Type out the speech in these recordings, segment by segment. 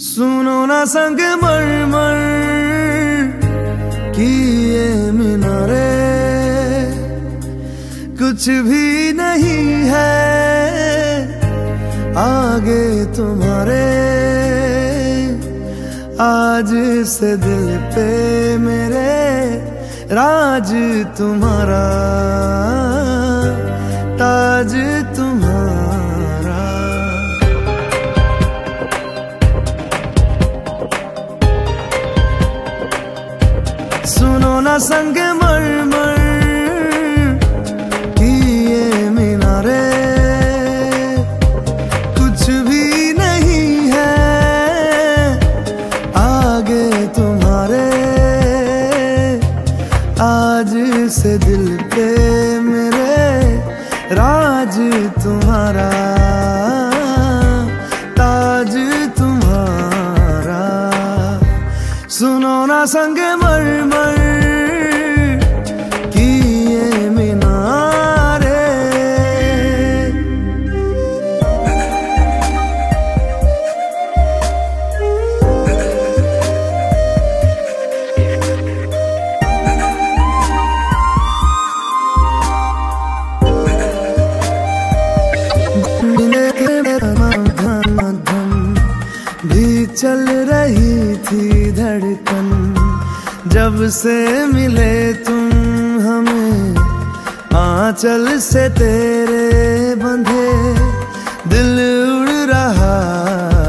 सुनो ना संग मर मर की मीनारे। कुछ भी नहीं है आगे तुम्हारे। आज से दिल पे मेरे राज तुम्हारा। ताज सुनो ना संग मर मर की ये मीनारे। कुछ भी नहीं है, आगे तुम्हारे। आज से दिल पे मेरे राज तुम्हारा। सुनो ना संग मर मर। चल रही थी धड़कन। जब से मिले तुम हमें, आंचल से तेरे बंधे दिल उड़ रहा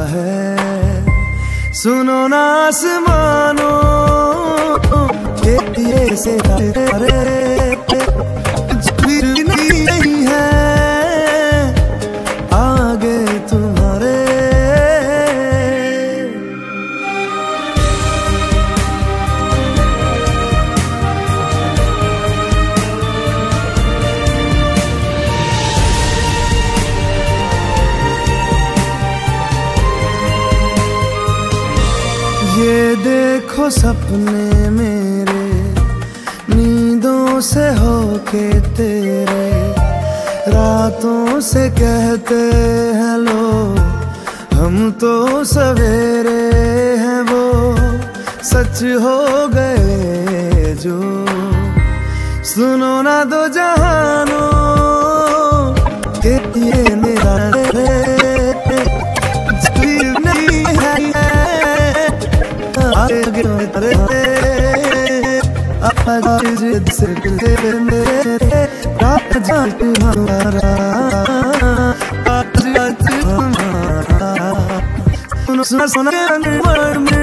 है। सुनो ना आसमानो के, ये से तारे देखो सपने मेरे, नींदों से होके तेरे, रातों से कहते हैं लो, हम तो सवेरे हैं वो, सच हो गए जो, सुनो ना दो जहानों आगे तेरे आज जिद से दिल मेरे रात जान तुम्हारा आज आज तुम्हारा सुनो सुनो सुनो मर मर